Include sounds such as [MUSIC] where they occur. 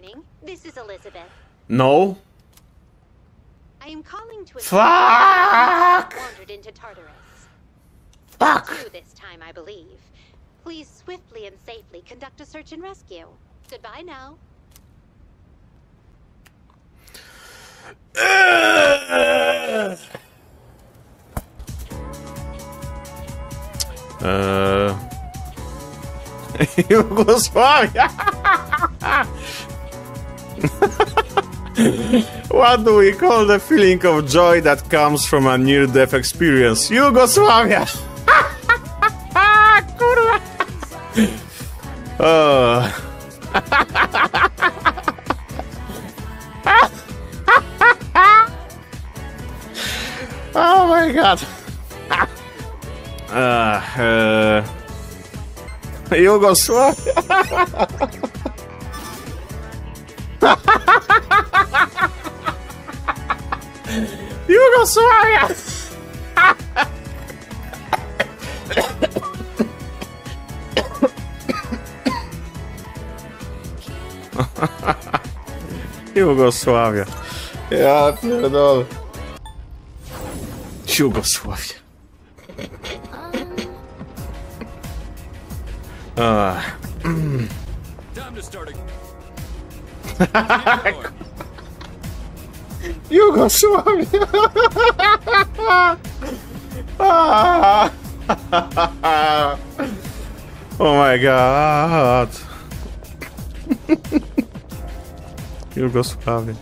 morning. This is Elizabeth. No. I am calling to Fuck! wandered into Tartarus. Fuck! Two this time, I believe. Please swiftly and safely conduct a search and rescue. Goodbye now. Uh. [LAUGHS] Eee... Jugosławia! [LAUGHS] [LAUGHS] What do we call the feeling of joy that comes from a near-death experience? Jugosławia! Kurwa! [LAUGHS] Oh. [LAUGHS] oh my god! Uh, uh, Jugosławia! [LAUGHS] Jugosławia! [LAUGHS] Jugosławia. Ja pierdolę. Jugosławia. Ah. [CLEARS THROAT] Time to start a Ah. oh my god! [LAUGHS] Jugosławia.